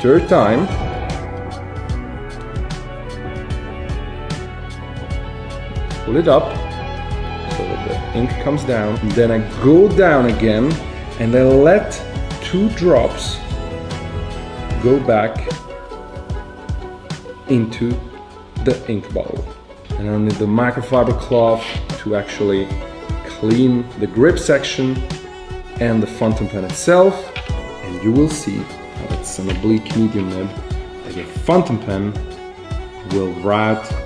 third time. Pull it up so that the ink comes down. And then I go down again and I let two drops go back into the ink bottle. And I need the microfiber cloth to actually clean the grip section and the fountain pen itself. And you will see it's an oblique medium nib that your fountain pen will write